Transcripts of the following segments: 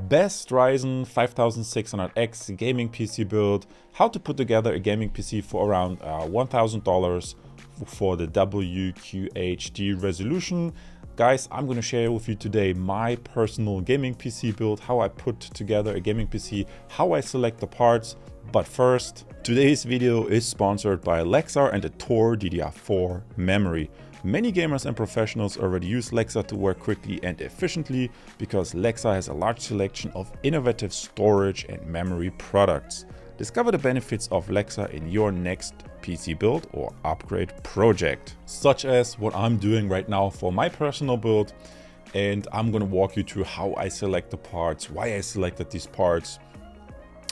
best Ryzen 5600X gaming PC build, how to put together a gaming PC for around uh, $1,000 for the WQHD resolution. Guys, I'm going to share with you today my personal gaming PC build, how I put together a gaming PC, how I select the parts. But first, today's video is sponsored by Lexar and the THOR DDR4 memory. Many gamers and professionals already use Lexar to work quickly and efficiently because Lexar has a large selection of innovative storage and memory products. Discover the benefits of Lexar in your next PC build or upgrade project, such as what I'm doing right now for my personal build. And I'm gonna walk you through how I select the parts, why I selected these parts,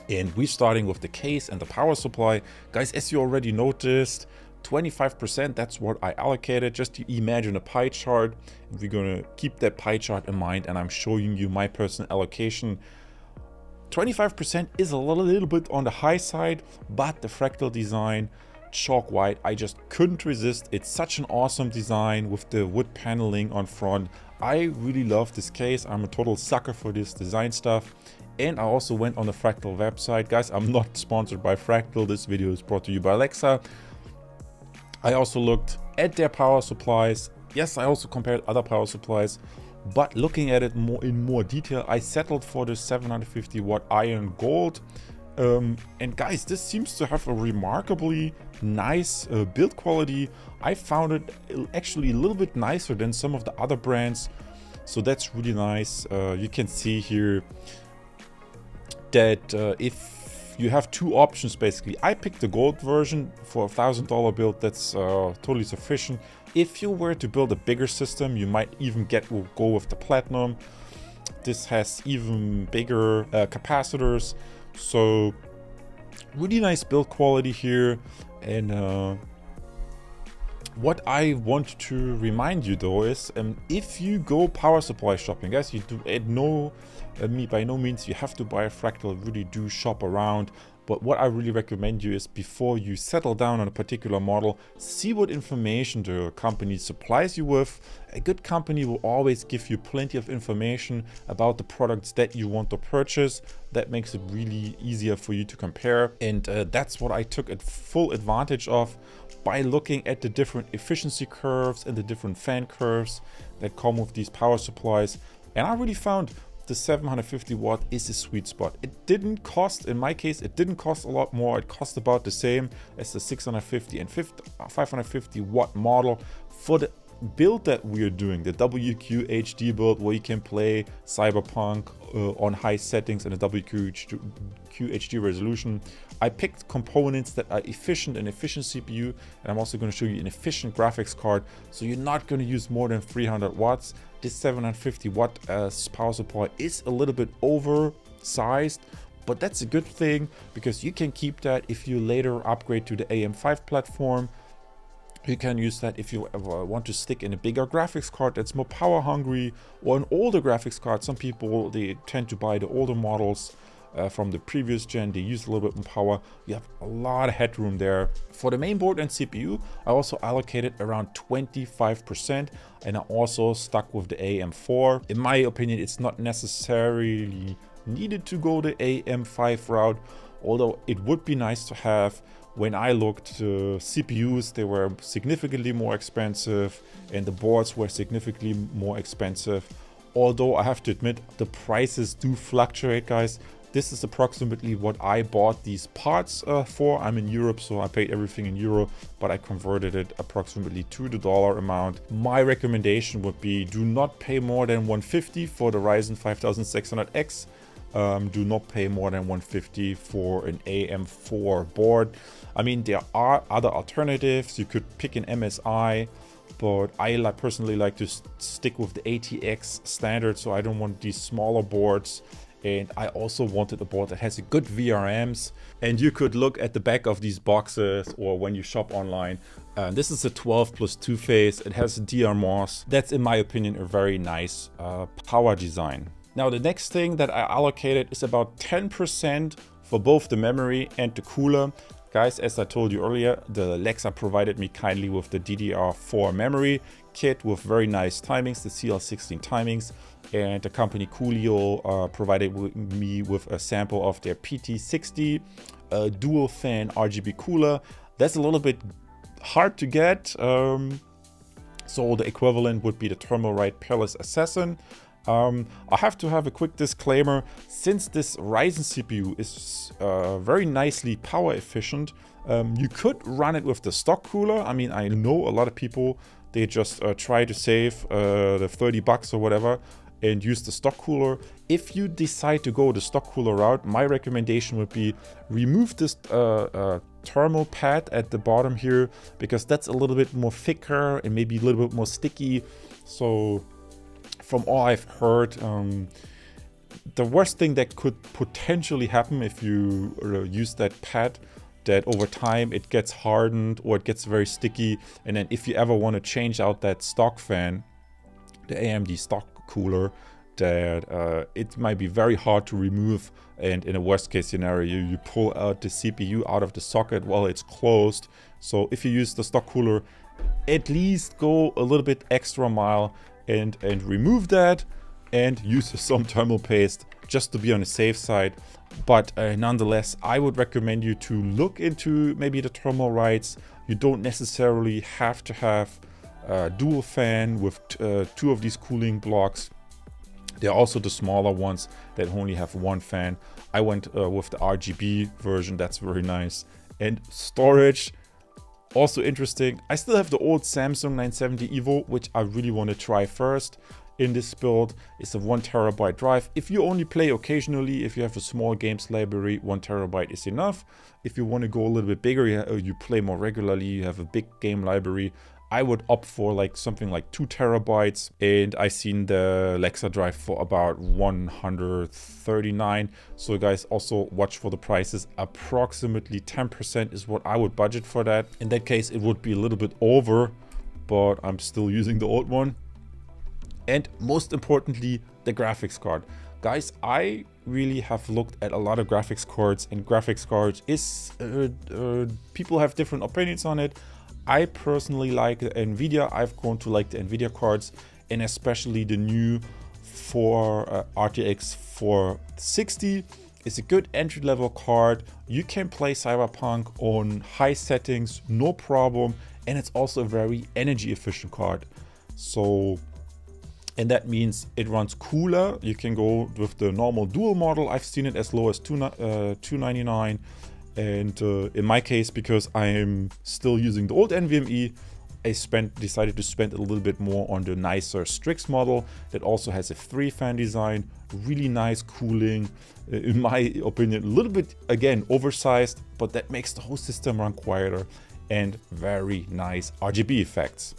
and we're starting with the case and the power supply. Guys, as you already noticed, 25%, that's what I allocated. Just to imagine a pie chart. We're gonna keep that pie chart in mind and I'm showing you my personal allocation. 25% is a little, little bit on the high side, but the fractal design, chalk white, I just couldn't resist. It's such an awesome design with the wood paneling on front. I really love this case. I'm a total sucker for this design stuff. And I also went on the Fractal website. Guys, I'm not sponsored by Fractal. This video is brought to you by Lexar. I also looked at their power supplies. Yes, I also compared other power supplies, but looking at it more in more detail, I settled for the 750 watt Ion Gold. Um, and guys, this seems to have a remarkably nice uh, build quality. I found it actually a little bit nicer than some of the other brands. So that's really nice. Uh, you can see here that uh, if you have two options basically. I picked the gold version for a thousand dollar build. That's uh, totally sufficient. If you were to build a bigger system, you might even get go with the platinum. This has even bigger uh, capacitors, so really nice build quality here. And uh, what I want to remind you though is, um, if you go power supply shopping, guys, you do at no uh, me by no means you have to buy a fractal. Really do shop around but what I really recommend you is before you settle down on a particular model, see what information the company supplies you with. A good company will always give you plenty of information about the products that you want to purchase. That makes it really easier for you to compare. And uh, that's what I took at full advantage of by looking at the different efficiency curves and the different fan curves that come with these power supplies. And I really found the 750 watt is the sweet spot. It didn't cost, in my case, it didn't cost a lot more. It cost about the same as the 650 and 550 watt model for the build that we're doing, the WQ HD build where you can play Cyberpunk uh, on high settings and a WQ HD resolution. I picked components that are efficient and efficient CPU and I'm also going to show you an efficient graphics card so you're not going to use more than 300 watts. This 750 watt uh, power supply is a little bit oversized but that's a good thing because you can keep that if you later upgrade to the AM5 platform you can use that if you ever want to stick in a bigger graphics card that's more power hungry or an older graphics card. Some people, they tend to buy the older models uh, from the previous gen. They use a little bit more power. You have a lot of headroom there. For the main board and CPU, I also allocated around 25% and I also stuck with the AM4. In my opinion, it's not necessarily needed to go the AM5 route, although it would be nice to have when I looked uh, CPUs, they were significantly more expensive and the boards were significantly more expensive. Although I have to admit, the prices do fluctuate, guys. This is approximately what I bought these parts uh, for. I'm in Europe, so I paid everything in euro, but I converted it approximately to the dollar amount. My recommendation would be do not pay more than 150 for the Ryzen 5600X um, do not pay more than 150 for an AM4 board. I mean, there are other alternatives. You could pick an MSI, but I like personally like to stick with the ATX standard, so I don't want these smaller boards. And I also wanted a board that has a good VRMs. And you could look at the back of these boxes or when you shop online. Uh, this is a 12 plus 2 phase. It has a DRMOS. That's, in my opinion, a very nice uh, power design. Now the next thing that I allocated is about 10% for both the memory and the cooler. Guys, as I told you earlier, the Lexar provided me kindly with the DDR4 memory kit with very nice timings, the CL16 timings, and the company Coolio uh, provided me with a sample of their PT60 uh, dual fan RGB cooler. That's a little bit hard to get. Um, so the equivalent would be the Thermalright Peerless Assassin. Um, I have to have a quick disclaimer. Since this Ryzen CPU is uh, very nicely power efficient, um, you could run it with the stock cooler. I mean, I know a lot of people, they just uh, try to save uh, the 30 bucks or whatever and use the stock cooler. If you decide to go the stock cooler route, my recommendation would be remove this uh, uh, thermal pad at the bottom here because that's a little bit more thicker and maybe a little bit more sticky. So from all I've heard, um, the worst thing that could potentially happen if you uh, use that pad that over time it gets hardened or it gets very sticky. And then if you ever want to change out that stock fan the AMD stock cooler that uh, it might be very hard to remove. And in a worst case scenario you pull out the CPU out of the socket while it's closed. So if you use the stock cooler at least go a little bit extra mile and, and remove that and use some thermal paste just to be on the safe side. But uh, nonetheless, I would recommend you to look into maybe the Thermalrights. You don't necessarily have to have a dual fan with uh, two of these cooling blocks. There are also the smaller ones that only have one fan. I went uh, with the RGB version, that's very nice. And storage, also interesting, I still have the old Samsung 970 EVO, which I really want to try first in this build. It's a one terabyte drive. If you only play occasionally, if you have a small games library, one terabyte is enough. If you want to go a little bit bigger, uh, you play more regularly, you have a big game library, I would opt for like something like two terabytes and I seen the Lexar drive for about 139. So guys also watch for the prices. Approximately 10% is what I would budget for that. In that case, it would be a little bit over, but I'm still using the old one. And most importantly, the graphics card. Guys, I really have looked at a lot of graphics cards and graphics cards is, uh, uh, people have different opinions on it. I personally like NVIDIA. I've grown to like the NVIDIA cards and especially the new 4 uh, RTX 460 is a good entry level card. You can play Cyberpunk on high settings, no problem. And it's also a very energy efficient card. So, and that means it runs cooler. You can go with the normal dual model. I've seen it as low as 2, uh, 299 and uh, in my case, because I'm still using the old NVMe, I spent decided to spend a little bit more on the nicer Strix model that also has a three fan design, really nice cooling, uh, in my opinion, a little bit again oversized, but that makes the whole system run quieter and very nice RGB effects,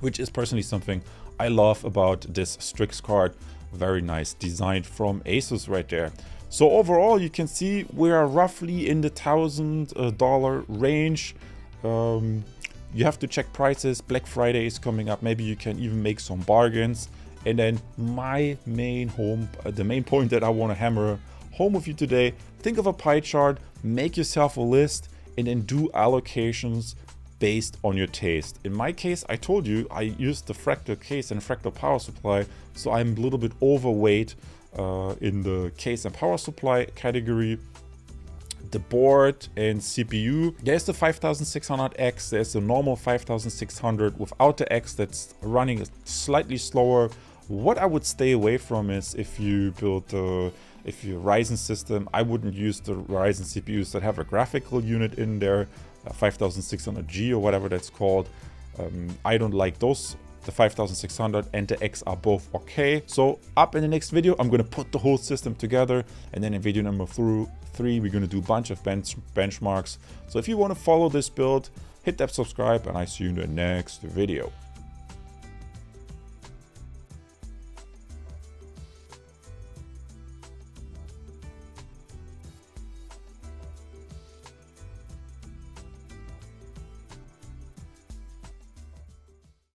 which is personally something I love about this Strix card. Very nice design from Asus right there. So overall, you can see we are roughly in the thousand dollar range. Um, you have to check prices. Black Friday is coming up. Maybe you can even make some bargains. And then my main home, uh, the main point that I want to hammer home with you today, think of a pie chart, make yourself a list, and then do allocations based on your taste. In my case, I told you I used the fractal case and fractal power supply, so I'm a little bit overweight uh, in the case and power supply category the board and CPU. There's the 5600X, there's the normal 5600 without the X that's running slightly slower. What I would stay away from is if you build a, if your Ryzen system, I wouldn't use the Ryzen CPUs that have a graphical unit in there, 5600G or whatever that's called. Um, I don't like those the 5600 and the X are both okay. So up in the next video, I'm gonna put the whole system together and then in video number three, we're gonna do a bunch of bench benchmarks. So if you wanna follow this build, hit that subscribe and I see you in the next video.